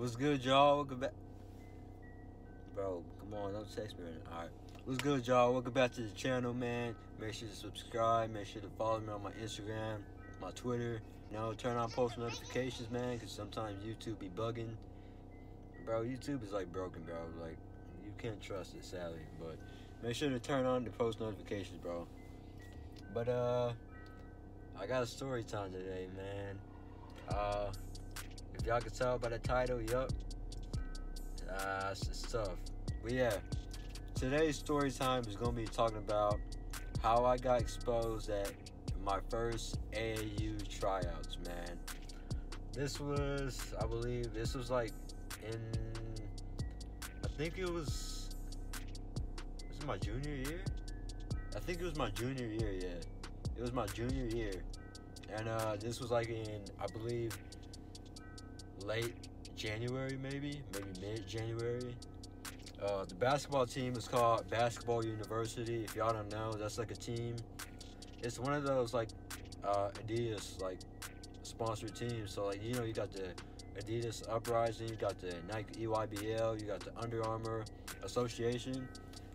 What's good, y'all? Welcome back. Bro, come on, don't text me right now. Alright. What's good, y'all? Welcome back to the channel, man. Make sure to subscribe. Make sure to follow me on my Instagram, my Twitter. You know, turn on post notifications, man, because sometimes YouTube be bugging. Bro, YouTube is like broken, bro. Like, you can't trust it, sadly. But make sure to turn on the post notifications, bro. But, uh, I got a story time today, man. Uh, if y'all can tell by the title, yup. Uh, it's, tough. But yeah, today's story time is gonna be talking about how I got exposed at my first AAU tryouts, man. This was, I believe, this was like in, I think it was, was it my junior year? I think it was my junior year, yeah. It was my junior year. And uh, this was like in, I believe, late January, maybe, maybe mid January. Uh, the basketball team is called Basketball University. If y'all don't know, that's like a team. It's one of those like uh, Adidas like sponsored teams. So like you know you got the Adidas Uprising, you got the Nike EYBL, you got the Under Armour Association.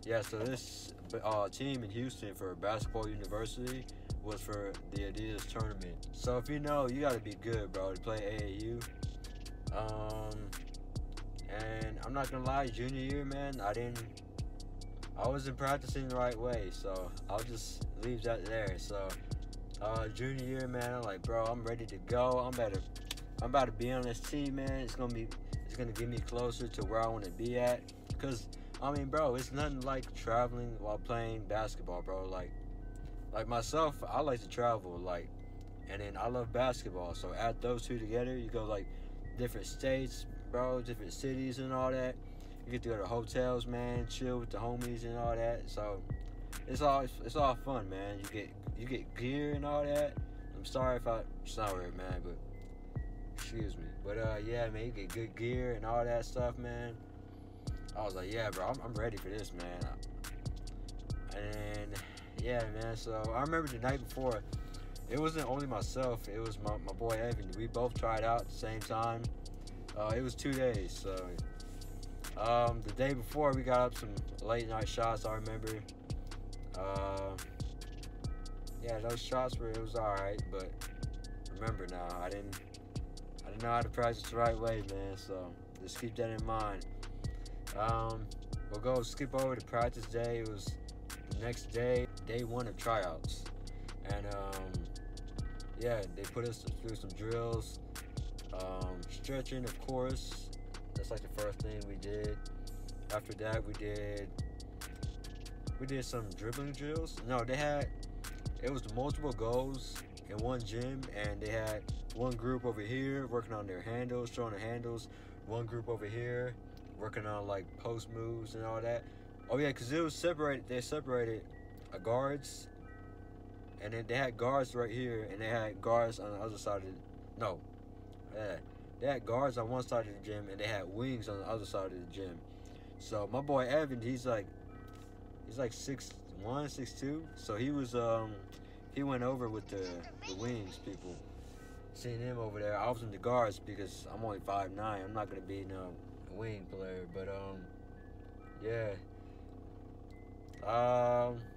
Yeah, so this uh, team in Houston for Basketball University was for the Adidas tournament. So if you know, you got to be good, bro, to play AAU. Um, and I'm not gonna lie, junior year, man, I didn't, I wasn't practicing the right way, so I'll just leave that there. So, uh, junior year, man, I'm like, bro, I'm ready to go. I'm about to, I'm about to be on this team, man. It's gonna be, it's gonna get me closer to where I want to be at. Cause, I mean, bro, it's nothing like traveling while playing basketball, bro. Like, like myself, I like to travel, like, and then I love basketball. So add those two together, you go like different states, bro, different cities and all that. You get to go to hotels, man, chill with the homies and all that. So it's all it's all fun, man. You get you get gear and all that. I'm sorry if I weird, man, but excuse me. But uh, yeah, man, you get good gear and all that stuff, man. I was like, yeah, bro, I'm, I'm ready for this, man. And yeah, man. So I remember the night before it wasn't only myself, it was my, my boy Evan. We both tried out at the same time. Uh, it was two days, so um, the day before we got up some late night shots. I remember. Uh, yeah, those shots were it was all right, but remember now, I didn't I didn't know how to practice the right way, man. So just keep that in mind. Um, we'll go skip over to practice day. It was the next day, day one of tryouts, and um, yeah, they put us through some drills, um, stretching, of course. That's like the first thing we did. After that, we did we did some dribbling drills. No, they had it was multiple goals in one gym, and they had one group over here working on their handles, showing the handles. One group over here working on like post moves and all that. Oh yeah, cause it was separated. They separated a guards and then they had guards right here, and they had guards on the other side of the, no, yeah, they had guards on one side of the gym, and they had wings on the other side of the gym. So my boy Evan, he's like, he's like six one, six two. So he was, um, he went over with the the wings people. Seeing him over there, I was in the guards because I'm only five nine. I'm not gonna be no wing player, but um, yeah. Um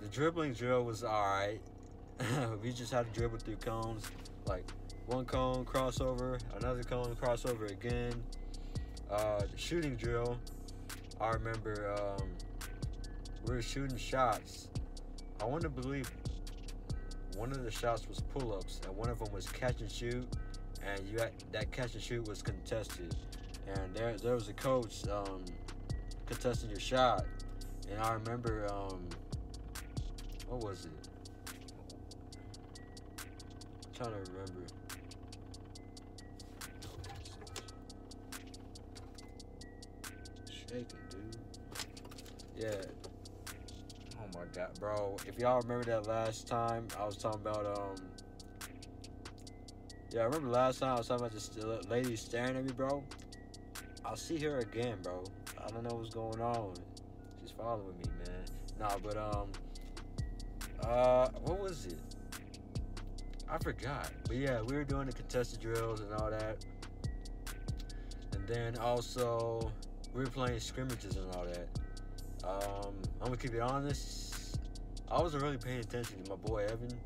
the dribbling drill was alright. we just had to dribble through cones, like one cone crossover, another cone crossover again. Uh, the shooting drill, I remember um, we were shooting shots. I want to believe one of the shots was pull-ups, and one of them was catch and shoot, and you had, that catch and shoot was contested, and there there was a coach um, contesting your shot, and I remember. Um, what was it? I'm trying to remember. Shaking, dude. Yeah. Oh my god, bro. If y'all remember that last time, I was talking about um. Yeah, I remember last time I was talking about this lady staring at me, bro. I'll see her again, bro. I don't know what's going on. She's following me, man. Nah, but um, uh, what was it? I forgot. But yeah, we were doing the contested drills and all that. And then also we were playing scrimmages and all that. Um, I'm gonna keep it honest. I wasn't really paying attention to my boy Evan,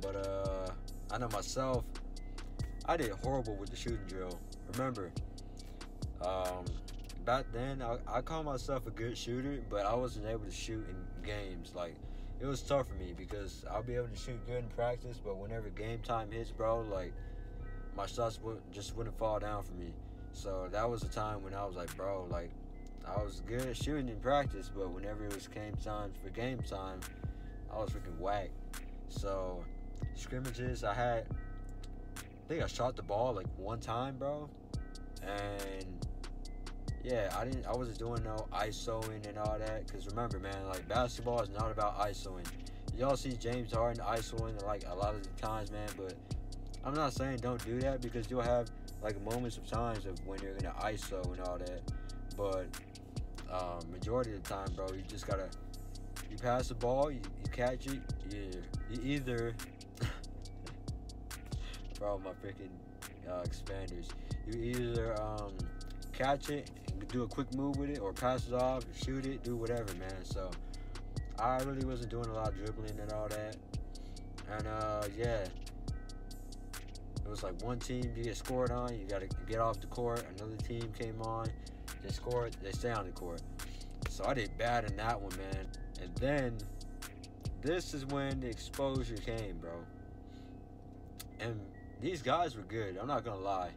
but uh, I know myself. I did horrible with the shooting drill. Remember, um, back then I, I call myself a good shooter, but I wasn't able to shoot in games. Like it was tough for me because I'll be able to shoot good in practice, but whenever game time hits, bro, like my shots would just wouldn't fall down for me. So that was a time when I was like, bro, like I was good at shooting in practice, but whenever it was game time for game time, I was freaking whack. So scrimmages, I had, I think I shot the ball like one time, bro, and yeah, I didn't, I wasn't doing no ISOing and all that. Cause remember, man, like basketball is not about ISOing. Y'all see James Harden ISOing like a lot of the times, man, but I'm not saying don't do that because you'll have like moments of times of when you're gonna ISO and all that. But um, majority of the time, bro, you just gotta you pass the ball, you, you catch it, you, you either bro, my freaking uh, expanders. You either um, catch it do a quick move with it, or pass it off, shoot it, do whatever, man. So I really wasn't doing a lot of dribbling and all that. And uh, yeah, it was like one team you get scored on, you gotta get off the court. Another team came on, they scored, they stay on the court. So I did bad in that one, man. And then this is when the exposure came, bro. And these guys were good. I'm not gonna lie.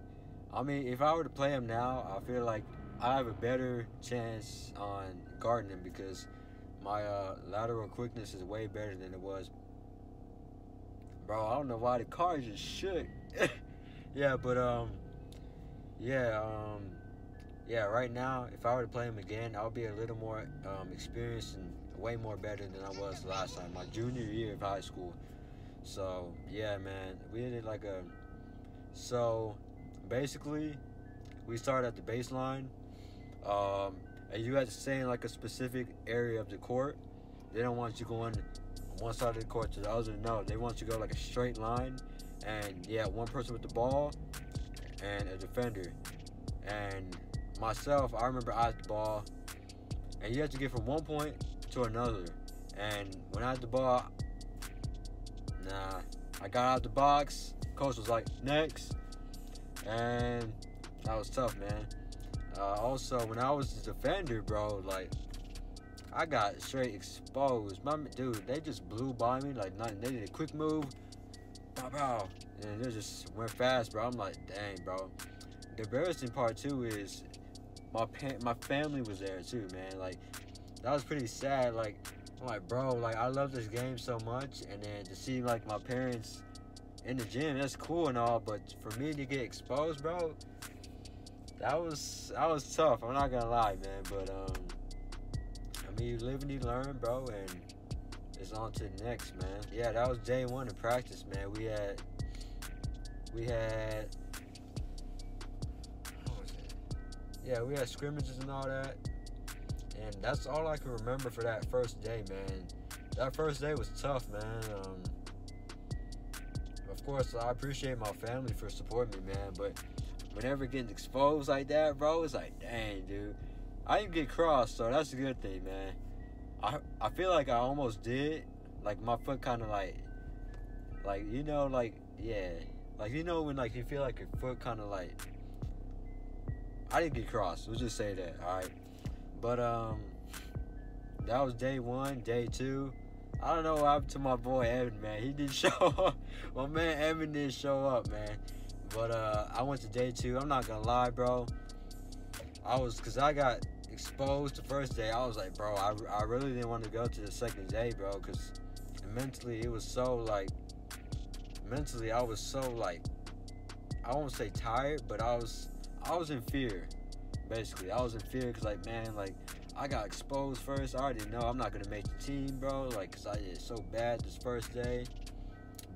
I mean, if I were to play them now, I feel like I have a better chance on them because my uh, lateral quickness is way better than it was. Bro, I don't know why the car just shook. yeah, but um, yeah, um, yeah. Right now, if I were to play him again, I'll be a little more um, experienced and way more better than I was last time, my junior year of high school. So yeah, man, we did like a. So basically, we start at the baseline, um, and you have to stay in like a specific area of the court. They don't want you going one side of the court to the other. No, they want you to go like a straight line, and yeah, one person with the ball and a defender. And myself, I remember I had the ball, and you have to get from one point to another. And when I had the ball, nah, I got out the box. Coach was like, next, and that was tough, man. Uh, also, when I was a defender, bro, like I got straight exposed. My dude, they just blew by me like nothing. They did a quick move, bow, bow, and they just went fast, bro. I'm like, dang, bro. The embarrassing part too is my pa- my family was there too, man. Like that was pretty sad. Like I'm like, bro, like I love this game so much, and then to see like my parents in the gym, that's cool and all, but for me to get exposed, bro, that was that was tough. I'm not gonna lie, man. But um, I mean, you live and you learn, bro, and it's on to the next, man. Yeah, that was day one of practice, man. We had we had yeah, we had scrimmages and all that. And that's all I can remember for that first day, man. That first day was tough, man. Um, of course, I appreciate my family for supporting me, man. But whenever getting exposed like that, bro, it's like, dang, dude. I didn't get crossed, so that's a good thing, man. I I feel like I almost did. Like my foot kind of like, like you know, like yeah, like you know when like you feel like your foot kind of like. I didn't get crossed. We'll just say that, all right. But um, that was day one. Day two. I don't know what happened to my boy Evan, man. He didn't show up. My man Evan didn't show up, man. But uh, I went to day two. I'm not gonna lie, bro. I was, cause I got exposed the first day. I was like, bro, I, I really didn't want to go to the second day, bro, cause mentally it was so like, mentally I was so like, I won't say tired, but I was, I was in fear, basically. I was in fear, cause like, man, like, I got exposed first. I already know I'm not gonna make the team, bro. Like, cause I did so bad this first day.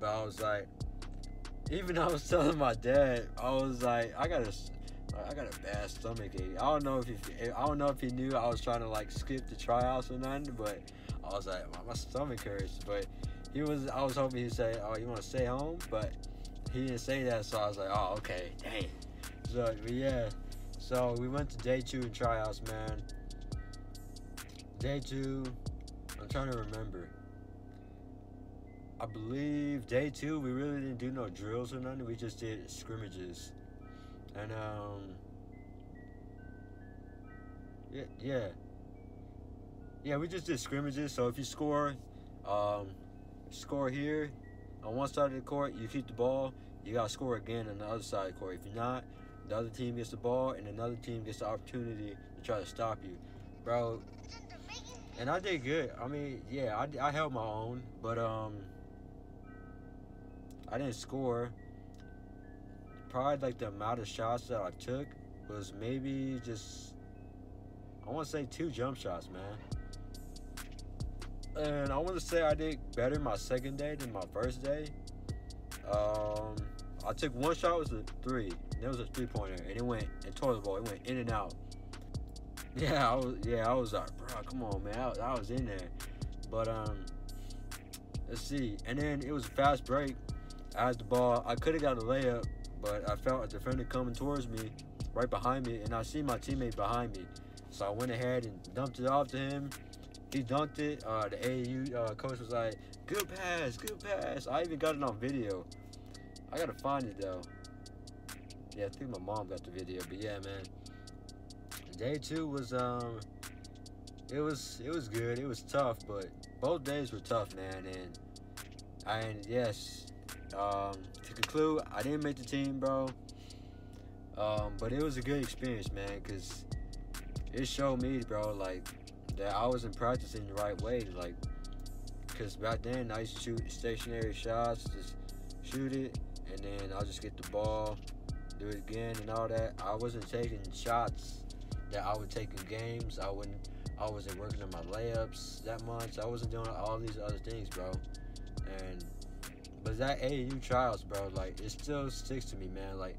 But I was like, even I was telling my dad, I was like, I got a, I got a bad stomach ache. I don't know if he, I don't know if he knew I was trying to like skip the tryouts or nothing, but I was like, my, my stomach hurts. But he was, I was hoping he'd say, oh, you want to stay home? But he didn't say that, so I was like, oh, okay, dang. So, but yeah, So we went to day two in tryouts, man. Day two, I'm trying to remember. I believe day two we really didn't do no drills or nothing. We just did scrimmages, and um, yeah, yeah, yeah. We just did scrimmages. So if you score, um, score here on one side of the court, you keep the ball. You gotta score again on the other side of the court. If you're not, the other team gets the ball, and another team gets the opportunity to try to stop you, bro. And I did good. I mean, yeah, I, I held my own, but um, I didn't score. Probably like the amount of shots that I took was maybe just I want to say two jump shots, man. And I want to say I did better my second day than my first day. Um, I took one shot was a three. It was a three pointer, and it went and toilet ball. It went in and out. Yeah, I was. Yeah, I was like, bro, come on, man. I, I was in there, but um, let's see. And then it was a fast break. I had the ball. I could have got a layup, but I felt a defender coming towards me, right behind me, and I see my teammate behind me. So I went ahead and dumped it off to him. He dunked it. Uh, the AAU uh, coach was like, "Good pass, good pass." I even got it on video. I gotta find it though. Yeah, I think my mom got the video, but yeah, man. Day two was um, it was it was good. It was tough, but both days were tough, man. And and yes, um, to conclude, I didn't make the team, bro. Um, but it was a good experience, man, cause it showed me, bro, like that I wasn't practicing the right way, like, cause back then I used to shoot stationary shots, just shoot it, and then I'll just get the ball, do it again, and all that. I wasn't taking shots that I would take in games. I wouldn't. I wasn't working on my layups that much. I wasn't doing all these other things, bro. And but that AAU trials, bro, like it still sticks to me, man. Like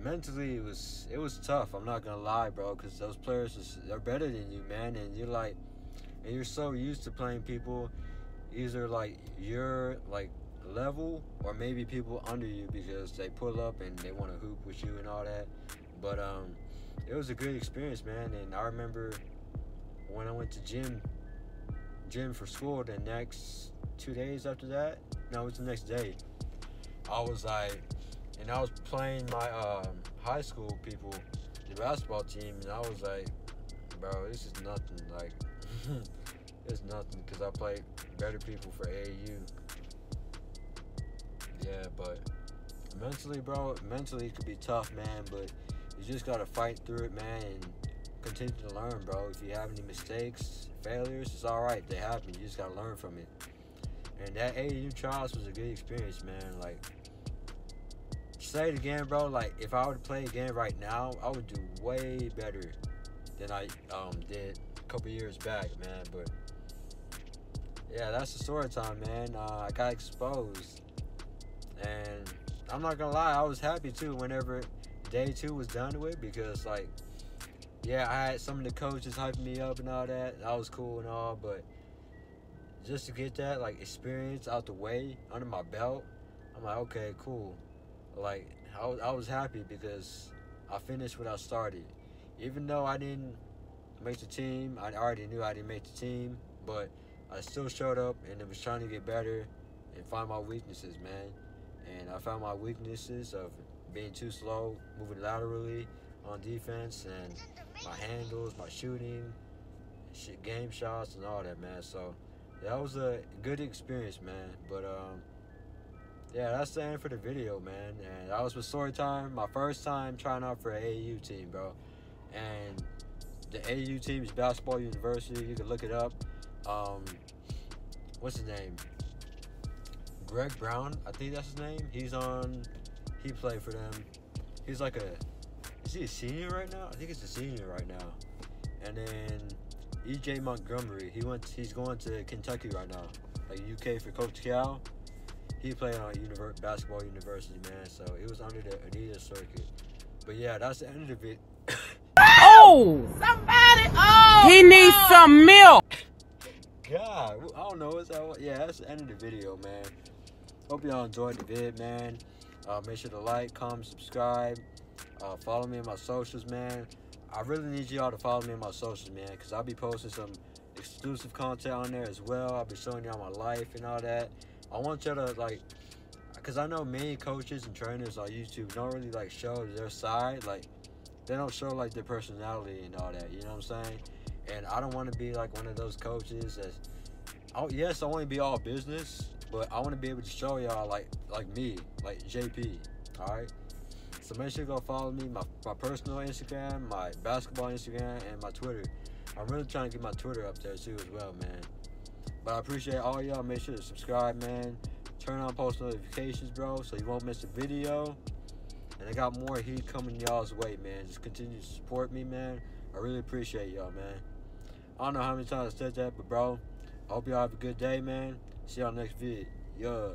mentally, it was it was tough. I'm not gonna lie, bro, because those players is, they're better than you, man. And you're like, and you're so used to playing people, either like your like level or maybe people under you because they pull up and they want to hoop with you and all that. But um, it was a good experience, man. And I remember when I went to gym, gym for school. The next two days after that, no, it was the next day. I was like, and I was playing my um, high school people, the basketball team, and I was like, bro, this is nothing. Like, it's nothing because I played better people for AAU. Yeah, but mentally, bro, mentally it could be tough, man. But you just gotta fight through it, man, and continue to learn, bro. If you have any mistakes, failures, it's all right. They happen. You just gotta learn from it. And that AAU trials was a good experience, man. Like, say it again, bro. Like, if I were to play again right now, I would do way better than I um, did a couple years back, man. But yeah, that's the story time, man. Uh, I got exposed, and I'm not gonna lie, I was happy too whenever day two was done with because, like, yeah, I had some of the coaches hyping me up and all that. That was cool and all, but just to get that like experience out the way under my belt, I'm like, okay, cool. Like I was, I was happy because I finished what I started. Even though I didn't make the team, I already knew I didn't make the team, but I still showed up and it was trying to get better and find my weaknesses, man. And I found my weaknesses of being too slow, moving laterally on defense, and my handles, my shooting, game shots, and all that, man. So that was a good experience, man. But um, yeah, that's the end for the video, man. And that was with story time. My first time trying out for an AAU team, bro. And the AAU team is Basketball University. You can look it up. Um, what's his name? Greg Brown, I think that's his name. He's on. He played for them. He's like a. Is he a senior right now? I think he's a senior right now. And then EJ Montgomery. He went. He's going to Kentucky right now, like UK for Coach Cal. He played on univer- basketball university, man. So it was under the Adidas circuit. But yeah, that's the end of the video. oh! Somebody! Oh! He needs oh. some milk. God, I don't know. What's that? Yeah, that's the end of the video, man. Hope y'all enjoyed the vid, man. Uh, make sure to like, comment, subscribe. Uh, follow me on my socials, man. I really need y'all to follow me on my socials, man, because I'll be posting some exclusive content on there as well. I'll be showing y'all my life and all that. I want y'all to like, because I know many coaches and trainers on YouTube don't really like show their side, like they don't show like their personality and all that. You know what I'm saying? And I don't want to be like one of those coaches that's, oh yes, I want to be all business, but I want to be able to show y'all like like me, like JP. All right. So make sure you go follow me, my, my personal Instagram, my basketball Instagram, and my Twitter. I'm really trying to get my Twitter up there too as well, man. But I appreciate all y'all. Make sure to subscribe, man. Turn on post notifications, bro, so you won't miss a video. And I got more heat coming y'all's way, man. Just continue to support me, man. I really appreciate y'all, man. I don't know how many times I said that, but bro, I hope y'all have a good day, man. See y'all next vid. Yeah.